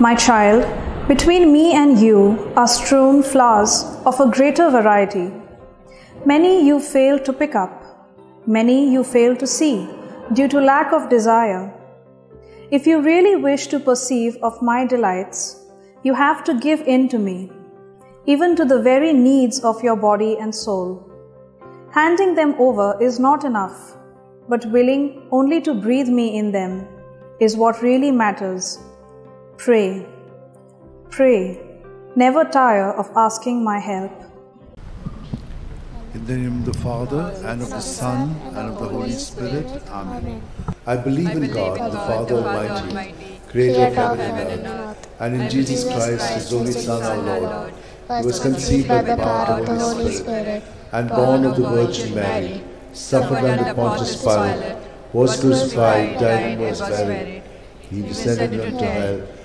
My child, between me and you are strewn flowers of a greater variety. Many you fail to pick up, many you fail to see due to lack of desire. If you really wish to perceive of my delights, you have to give in to me, even to the very needs of your body and soul. Handing them over is not enough, but willing only to breathe me in them is what really matters. Pray, pray, never tire of asking my help. In the name of the Father, and of the Son, and of the Holy Spirit. Amen. I believe in God, the Father Almighty, creator of heaven and earth, and in Jesus Christ, his only Son, our Lord, who was conceived by the power of the Holy Spirit, and born of the Virgin Mary, suffered under Pontius Pilate, was crucified, died, and was buried. He descended into hell.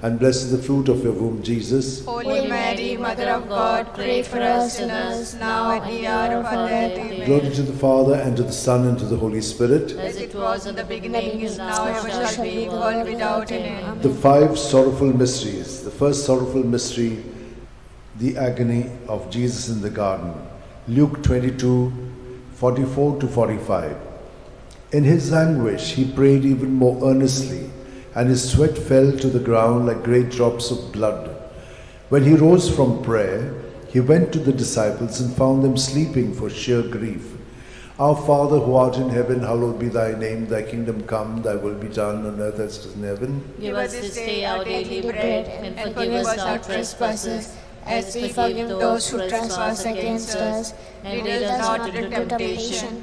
and blessed is the fruit of your womb, Jesus. Holy Mary, Mother of God, pray for us sinners, now at the hour of our death. Amen. Glory to the Father, and to the Son, and to the Holy Spirit. As it was in the beginning, is now, ever shall be, world without end. The five sorrowful mysteries. The first sorrowful mystery, the agony of Jesus in the garden. Luke 22, 44 to 45. In his anguish, he prayed even more earnestly, and his sweat fell to the ground like great drops of blood. When he rose from prayer, he went to the disciples and found them sleeping for sheer grief. Our Father who art in heaven, hallowed be thy name. Thy kingdom come, thy will be done on earth as it is in heaven. Give us this day our daily bread, and forgive us our trespasses, as we forgive those who trespass against us. And lead us not into temptation,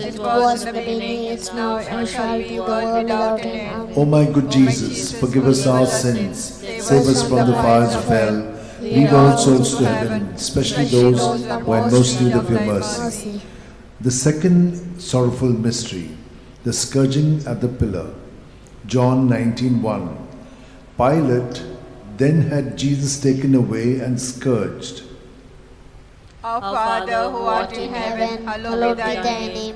it was in the beginning, it's now, and shall be world without end. O oh, my good oh, Jesus, forgive us our sins, save us from the fires of hell. Lead all souls to heaven, especially those who are most need of your mercy. The second sorrowful mystery, the scourging at the pillar. John 19:1. Pilate then had Jesus taken away and scourged. Our Father who art in heaven, hallowed be thy name.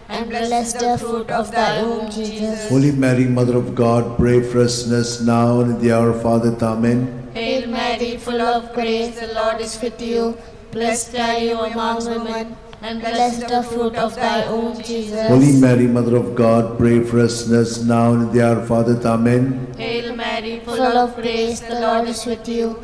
and blessed the fruit of thy womb, Jesus. Holy Mary, Mother of God, pray for us sinners now and in the hour of our death. Amen. Hail Mary, full of grace, the Lord is with you. Blessed are you among women, and blessed is the fruit of thy womb, Jesus. Holy Mary, Mother of God, pray for us sinners now and in the hour of our death. Amen. Hail Mary, Full of grace, the Lord is with you.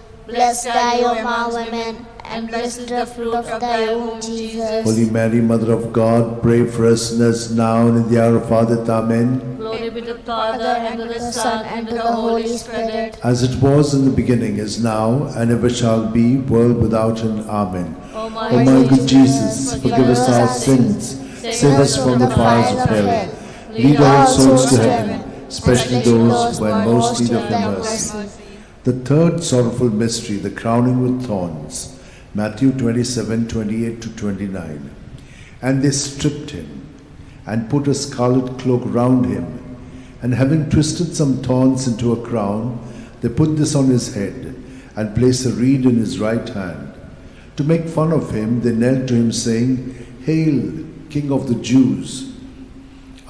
Blessed are you among women, and blessed is the fruit of thy womb, Jesus. Holy Mary, Mother of God, pray for us sinners now and in the hour of our death. Amen. Glory be to the Father, and to the Son, and to the Holy Spirit. As it was in the beginning, is now, and ever shall be, world without end. Amen. O my, O my good Jesus, forgive us our sins, save us from the fires of hell. Lead all souls to heaven, especially those who are in most need of your mercy. The third sorrowful mystery, the crowning with thorns. Matthew 27 28 to 29. And they stripped him and put a scarlet cloak round him, and having twisted some thorns into a crown, they put this on his head and placed a reed in his right hand. To make fun of him, they knelt to him, saying, Hail, King of the Jews!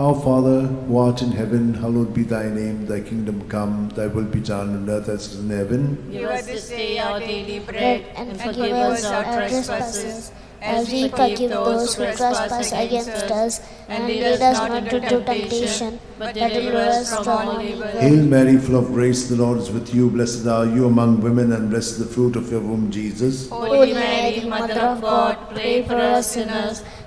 Our Father, who art in heaven, hallowed be thy name. Thy kingdom come, thy will be done on earth as it is in heaven. Give us this day our daily bread, and forgive us our trespasses, as we forgive those who trespass against us. And lead us not into temptation, but deliver us from all evil. Hail Mary, full of grace, the Lord is with you. Blessed are you among women, and blessed is the fruit of your womb, Jesus. Holy Mary, Mother of God, pray for us sinners,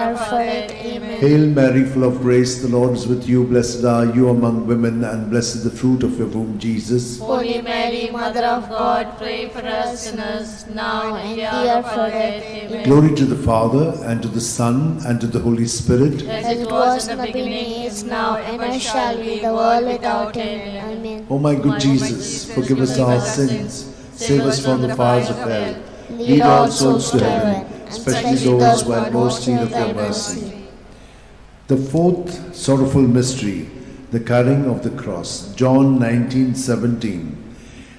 of our death. Amen. Hail Mary, full of grace, the Lord is with you. Blessed are you among women, and blessed the fruit of your womb, Jesus. Holy Mary, Mother of God, pray for us sinners, now and the hour of our death. Amen. Glory to the Father, and to the Son, and to the Holy Spirit. As it was in the beginning, is now, and ever shall be, the world without end. Amen. O my good Jesus, forgive us our sins, save us from the fires of hell, lead all souls to heaven, especially those who have most need of your mercy. The fourth sorrowful mystery, the carrying of the cross, John 19:17.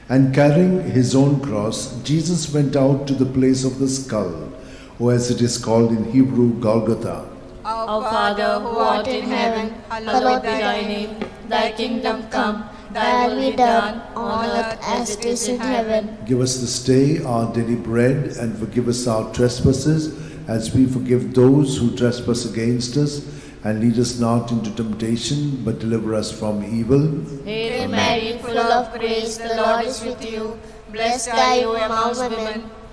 And carrying his own cross, Jesus went out to the place of the skull, or as it is called in Hebrew, Golgotha. Our Father who art in heaven, hallowed be thy name. Thy kingdom come, thy will be done on earth as it is in heaven. Give us this day our daily bread, and forgive us our trespasses, as we forgive those who trespass against us. And lead us not into temptation, but deliver us from evil. Hail Mary, full of grace, the Lord is with you. Blessed are you among women,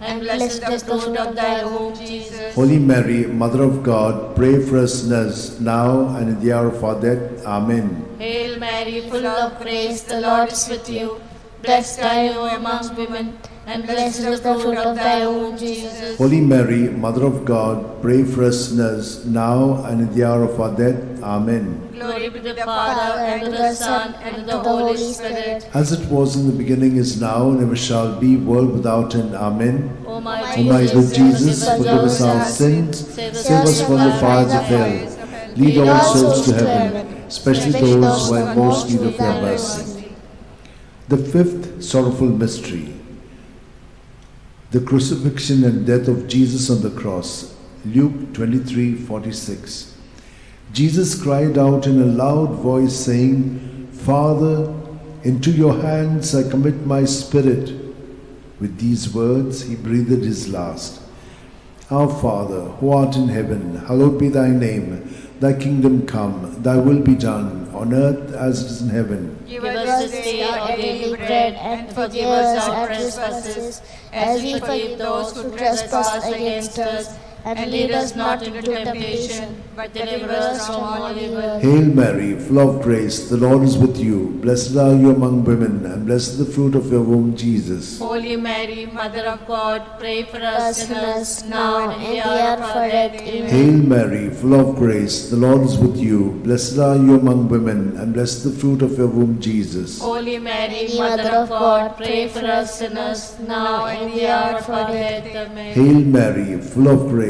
and blessed is the fruit of thy womb, Jesus. Holy Mary, Mother of God, pray for us sinners now and at the hour of our death. Amen. Hail Mary, full of grace, the Lord is with you. Blessed are you amongst women, and blessed is the fruit of thy womb, Jesus. Holy Mary, Mother of God, pray for us sinners, now and in the hour of our death. Amen. Glory be to the Father, and to the Son, and to the Holy Spirit. As it was in the beginning, is now, and ever shall be, world without end. Amen. O my O my good Jesus, forgive us our sins, save us from the fires of hell. Lead all souls to heaven, especially those who are most need of your mercy. The fifth sorrowful mystery, the crucifixion and death of Jesus on the cross. Luke 23 46. Jesus cried out in a loud voice, saying, Father, into your hands I commit my spirit. With these words, he breathed his last. Our Father, who art in heaven, hallowed be thy name. Thy kingdom come, thy will be done, on earth as it is in heaven. Give us this day our daily bread, and forgive us our trespasses, as we forgive those who trespass against us. And lead us not into temptation, but deliver us from all evil. Hail Mary, full of grace, the Lord is with you. Blessed are you among women, and blessed is the fruit of your womb, Jesus. Holy Mary, Mother of God, pray for us sinners, now and in the hour of our death. Amen. Hail Mary, full of grace, the Lord is with you. Blessed are you among women, and blessed is the fruit of your womb, Jesus. Holy Mary, Mother of God, pray for us sinners, now and in the hour of our death. Amen. Hail Mary, full of grace,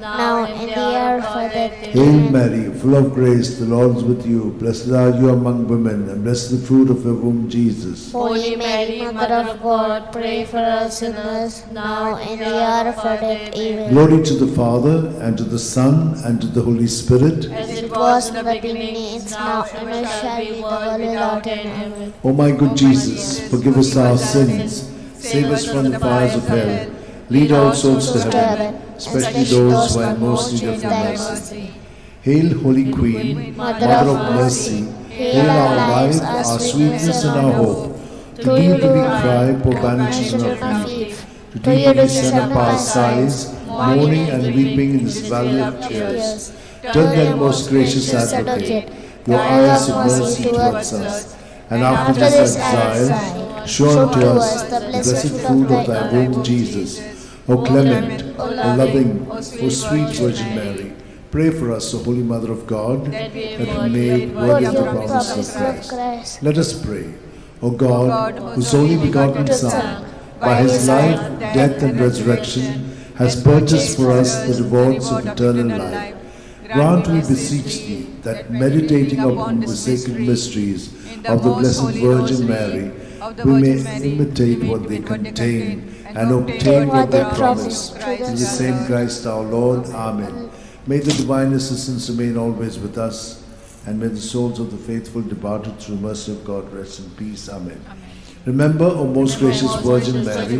now and in the hour of our death. Hail Mary, full of grace, the Lord is with you. Blessed are you among women, and blessed is the fruit of your womb, Jesus. Holy Mary, Mother of God, pray for us sinners, now and in the hour of our death. Amen. Glory to the Father, and to the Son, and to the Holy Spirit. As it was in the beginning, is now, and ever shall be, world without end. Amen. O my good Jesus, forgive us our sins, save us from the fires of hell, lead all souls to heaven, especially those who are most in need of your mercy. Hail, Holy Queen, Mother of mercy, hail our life, our sweetness, and our hope. To thee do we cry, poor banished children of Eve. To thee do we send up our sighs, mourning and weeping in this valley of tears. Turn then, most gracious advocate, your eyes of mercy towards us, and after this exile, show unto us the blessed fruit of thy womb, Jesus. O clement, O loving, O sweet Virgin Mary, pray for us, O Holy Mother of God, that we may be made worthy of the promise of Christ. Let us pray. O God, whose only begotten Son, by his life, death, and resurrection, has purchased for us the rewards of eternal life. Grant, we beseech thee, that meditating upon the sacred mysteries of the Blessed Virgin Mary, we may imitate what they contain and obtain what they promise. In the same Christ our Lord. Amen. May the divine assistance remain always with us, and may the souls of the faithful departed through mercy of God rest in peace. Amen. Remember, O most gracious Virgin Mary,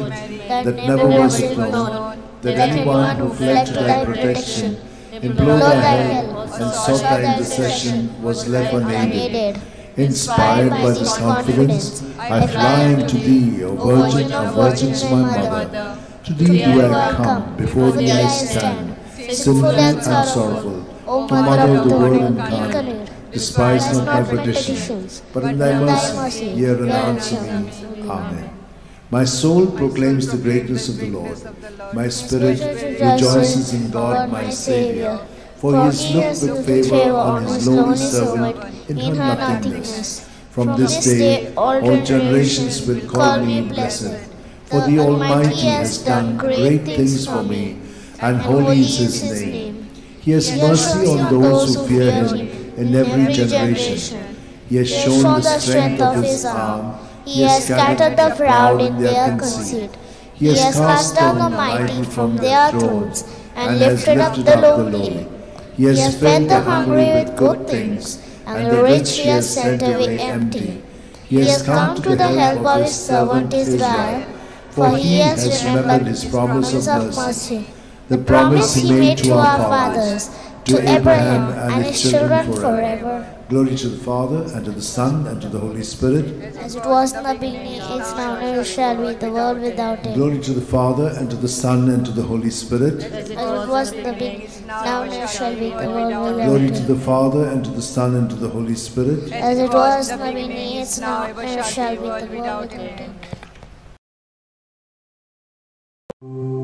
that never was it known that anyone who fled to thy protection, implored thy help, and sought thy intercession was left unaided. Inspired by this confidence, I fly unto thee, O Virgin of Virgins, my Mother. To thee do I come, before thee I stand, sinful and sorrowful. O Mother of the Word incarnate, despise not my petitions, but in thy mercy hear and answer me. Amen. My soul proclaims the greatness of the Lord. My spirit rejoices in God my Saviour. For he has looked with favour on his lowly servant in her nothingness. From this day all generations will call me blessed. For the Almighty has done great things for me, and holy is his name. He has mercy on those who fear him in every generation. He has shown the strength of his arm. He has scattered the proud in their conceit. He has cast down the mighty from their thrones and lifted up the lowly. He has fed the hungry with good things, and the rich he has sent away empty. He has come to the help of his servant Israel, for he has remembered his promise of mercy, the promise he made to our fathers, to Abraham and his children forever. Glory to the Father, and to the Son, and to the Holy Spirit. As it was in the beginning, is now, and ever shall be, the world without end. Glory to the Father, and to the Son, and to the Holy Spirit. As it was in the beginning, now, and ever shall be, the world without end. Glory to the Father, and to the Son, and to the Holy Spirit. As it was in the beginning, is now, and ever shall be, the world without end.